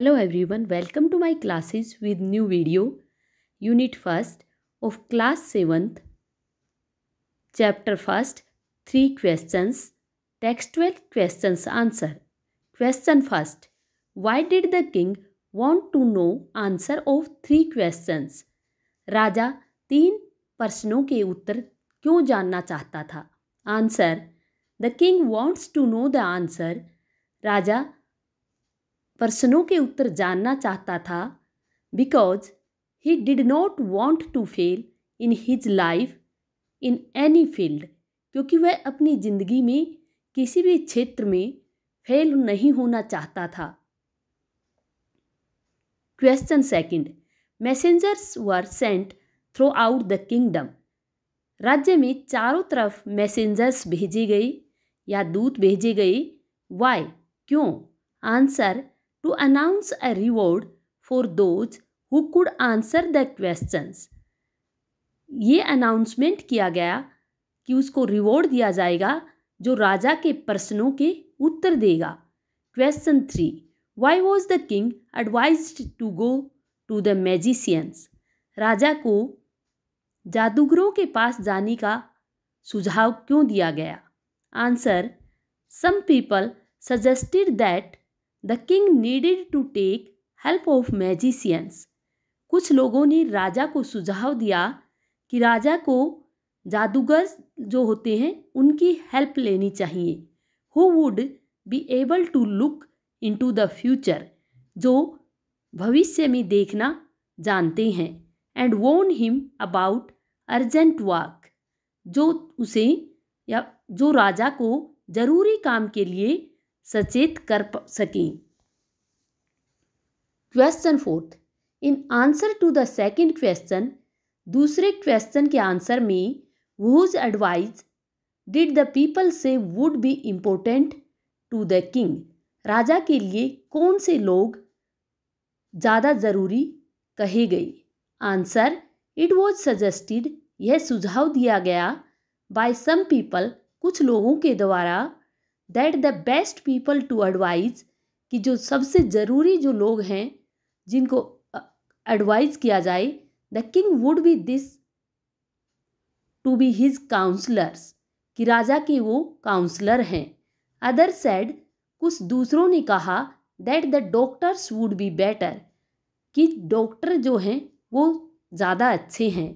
Hello everyone welcome to my classes with new video unit first of class seventh chapter first three questions textual questions answer question first why did the king want to know answer of three questions राजा तीन प्रश्नों के उत्तर क्यों जानना चाहता था? Answer the king wants to know the answer राजा प्रश्नों के उत्तर जानना चाहता था because he did not want to fail in his life in any field क्योंकि वह अपनी ज़िंदगी में किसी भी क्षेत्र में फेल नहीं होना चाहता था। Question second messengers were sent throughout the kingdom राज्य में चारों तरफ़ मैसेंजर्स भेजे गए या दूत भेजे गए। वाई क्यों? Answer to announce a reward for those who could answer the questions. ये अनाउंसमेंट किया गया कि उसको रिवॉर्ड दिया जाएगा जो राजा के प्रश्नों के उत्तर देगा। Question three why was the king advise to go to the magicians राजा को जादूगरों के पास जाने का सुझाव क्यों दिया गया? Answer some people suggested that the king needed to take help of magicians कुछ लोगों ने राजा को सुझाव दिया कि राजा को जादूगर जो होते हैं, उनकी हेल्प लेनी चाहिए। Who would be able to look into the future जो भविष्य में देखना जानते हैं। And warn him about urgent work जो उसे या जो राजा को ज़रूरी काम के लिए सचेत कर सकें। Question fourth in answer to the second question दूसरे क्वेश्चन के आंसर में whose advice did the people say would be important to the king राजा के लिए कौन से लोग ज़्यादा ज़रूरी कहे गए? आंसर इट वॉज़ सजेस्टेड यह सुझाव दिया गया बाय सम पीपल कुछ लोगों के द्वारा that the best people to advise कि जो सबसे ज़रूरी जो लोग हैं, जिनको एडवाइज किया जाए the king would be this to be his counsellors कि राजा के वो काउंसलर हैं। अदर सेड कुछ दूसरों ने कहा that the doctors would be better कि डॉक्टर जो हैं, वो ज़्यादा अच्छे हैं।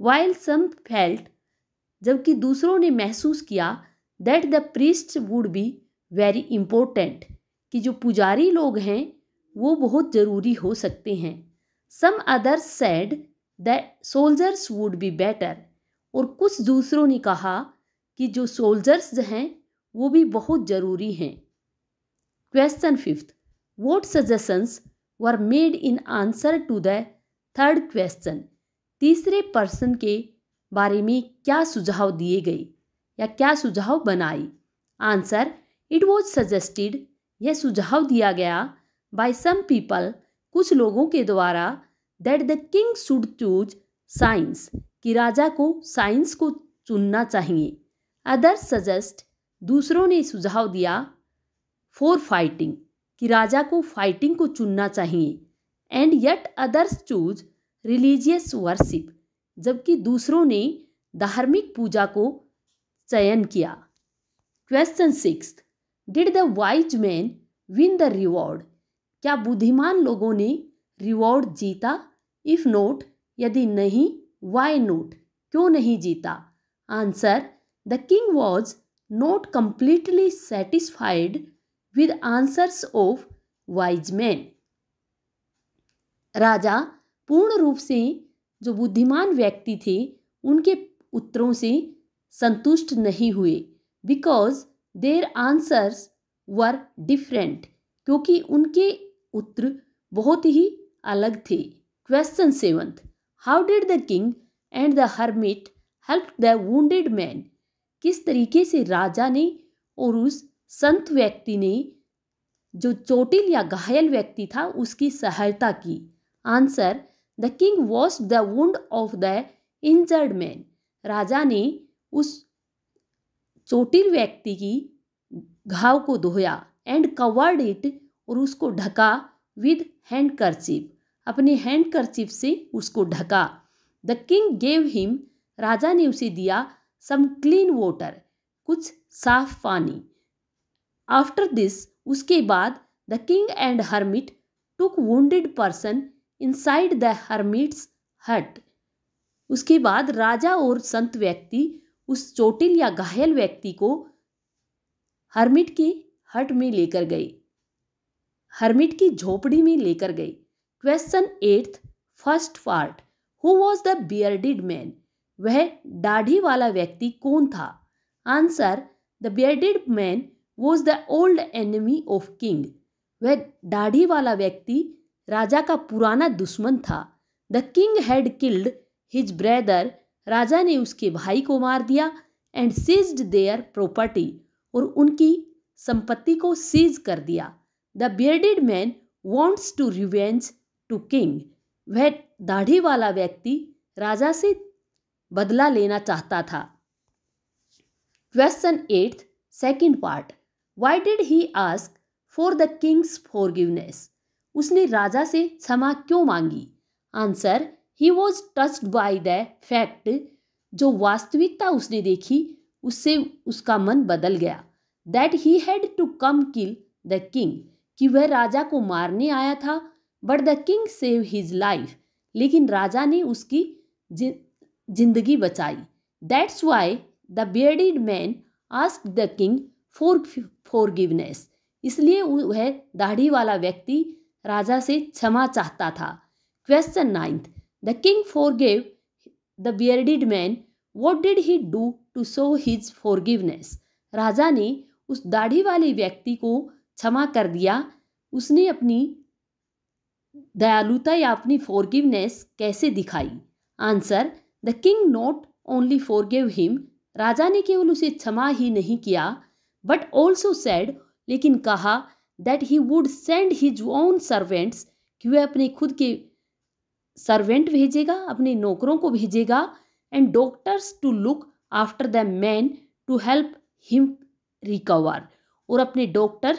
वाइल सम फेल्ट जबकि दूसरों ने महसूस किया that the priest would be very important कि जो पुजारी लोग हैं, वो बहुत ज़रूरी हो सकते हैं। Some others said that soldiers would be better और कुछ दूसरों ने कहा कि जो सोल्जर्स हैं, वो भी बहुत ज़रूरी हैं। Question fifth what suggestions were made in answer to the third question तीसरे पर्सन के बारे में क्या सुझाव दिए गए? या क्या सुझाव बनाई? आंसर इट वॉज़ सजेस्टेड यह सुझाव दिया गया बाय सम पीपल कुछ लोगों के द्वारा that the king should choose science कि राजा को साइंस को चुनना चाहिए। अदर्स सजेस्ट दूसरों ने सुझाव दिया फॉर फाइटिंग कि राजा को फाइटिंग को चुनना चाहिए। And yet others choose religious worship जबकि दूसरों ने धार्मिक पूजा को चयन किया। Question six did the wise man win the reward क्या बुद्धिमान लोगों ने रिवॉर्ड जीता? इफ़ नोट यदि नहीं वाई नोट क्यों नहीं जीता? Answer the king was not completely satisfied with answers of wise man राजा पूर्ण रूप से जो बुद्धिमान व्यक्ति थे, उनके उत्तरों से संतुष्ट नहीं हुए because their answers were different क्योंकि उनके उत्तर बहुत ही अलग थे। Question seventh how did the king and the hermit help the wounded man किस तरीके से राजा ने और उस संत व्यक्ति ने, जो चोटिल या घायल व्यक्ति था, उसकी सहायता की? Answer the king wash the wound of the injured man राजा ने उस चोटिल व्यक्ति की घाव को धोया एंड कवर्ड इट और उसको ढका विद हैंड करचिप अपने हैंड करचिप से उसको ढका। द किंग गेव हिम राजा ने उसे दिया सम क्लीन वाटर कुछ साफ़ पानी। आफ्टर दिस उसके बाद the king and hermit took wounded person inside the hermit's hut उसके बाद राजा और संत व्यक्ति उस चोटिल या घायल व्यक्ति को हर्मिट की हट में लेकर गए हर्मिट की झोपड़ी में लेकर गए question eighth first part who was the bearded man वह दाढ़ी वाला व्यक्ति कौन था? Answer the bearded man was the old enemy of king वह दाढ़ी वाला व्यक्ति राजा का पुराना दुश्मन था। The king had killed his brother राजा ने उसके भाई को मार दिया एंड सीज्ड देयर प्रॉपर्टी और उनकी संपत्ति को सीज कर दिया। The bearded man wants to revenge to king वह दाढ़ी वाला व्यक्ति राजा से बदला लेना चाहता था। Question eighth second part why did he ask for the king's forgiveness उसने राजा से क्षमा क्यों मांगी? Answer he was touched by the fact जो वास्तविकता उसने देखी, उससे उसका मन बदल गया। That he had to come kill the king कि वह राजा को मारने आया था but the king save his life लेकिन राजा ने उसकी ज़िंदगी बचाई। That's why the bearded man ask the king for forgiveness इसलिए वह दाढ़ी वाला व्यक्ति राजा से क्षमा चाहता था। Question ninth the king forgave the bearded man what did he do to show his forgiveness राजा ने उस दाढ़ी वाले व्यक्ति को क्षमा कर दिया। उसने अपनी दयालुता या अपनी फॉरगिवनेस कैसे दिखाई? Answer the king not only forgive him राजा ने केवल उसे क्षमा ही नहीं किया बट ऑल्सो सेड लेकिन कहा that he would send his own servants कि वह अपने खुद के सर्वेंट भेजेगा, अपने नौकरों को भेजेगा and doctors to look after the man to help him recover और अपने डॉक्टर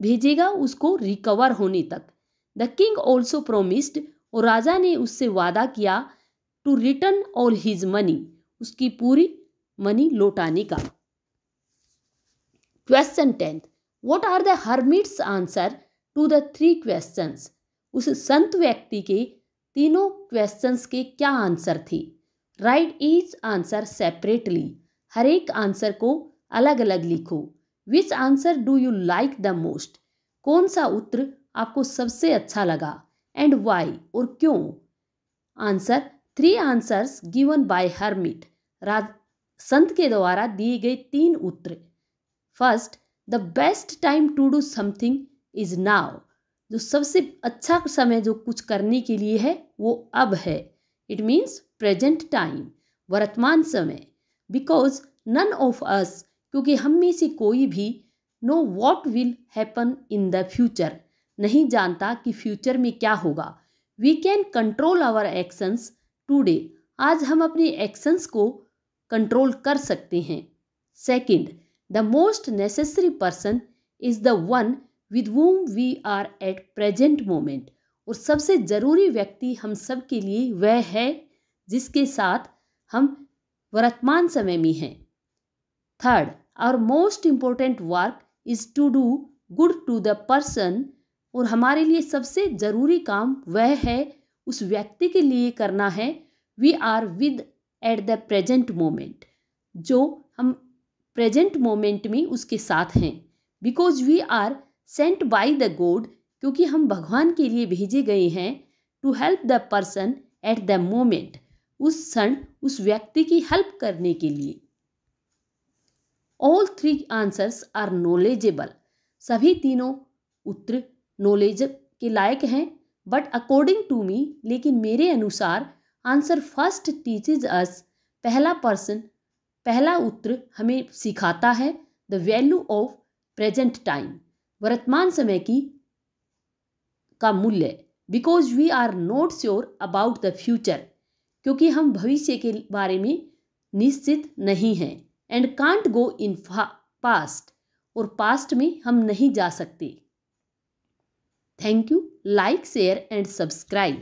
भेजेगा, उसको रिकवर होने तक. द किंग ऑल्सो प्रोमिस्ड और राजा ने उससे वादा किया to return all his money उसकी पूरी मनी लौटाने का. Question tenth what are the hermit's answers to the three questions उस संत व्यक्ति के तीनों क्वेश्चंस के क्या आंसर थे? राइट ईच आंसर सेपरेटली हर एक आंसर को अलग अलग लिखो। Which answer do you like the most कौन सा उत्तर आपको सबसे अच्छा लगा? एंड वाई और क्यों? Answer three answers given by hermit संत के द्वारा दिए गए तीन उत्तर. First the best time to do something is now जो सबसे अच्छा समय जो कुछ करने के लिए है, वो अब है। इट मीन्स प्रेजेंट टाइम वर्तमान समय। बिकॉज़ नन ऑफ़ अस क्योंकि हम में से कोई भी know what will happen in the future नहीं जानता कि फ्यूचर में क्या होगा। We can control our actions today आज हम अपने एक्शंस को कंट्रोल कर सकते हैं। Second the most necessary person is the one with whom we are at present moment और सबसे ज़रूरी व्यक्ति हम सब के लिए वह है, जिसके साथ हम वर्तमान समय में हैं। Third our most important work is to do good to the person और हमारे लिए सबसे ज़रूरी काम वह है, उस व्यक्ति के लिए करना है। We are with at the present moment जो हम प्रेजेंट मोमेंट में उसके साथ हैं। Because we are sent by the god क्योंकि हम भगवान के लिए भेजे गए हैं to help the person at the moment उस क्षण, उस व्यक्ति की हेल्प करने के लिए। All three answers are knowledgeable सभी तीनों उत्तर नॉलेज के लायक हैं बट अकॉर्डिंग टू मी लेकिन मेरे अनुसार आंसर फ़र्स्ट टीचेज अस पहला पर्सन पहला उत्तर हमें सिखाता है the value of present time वर्तमान समय की का मूल्य because we are not sure about the future क्योंकि हम भविष्य के बारे में निश्चित नहीं हैं। And can't go in past और पास्ट में हम नहीं जा सकते। Thank you like share and subscribe.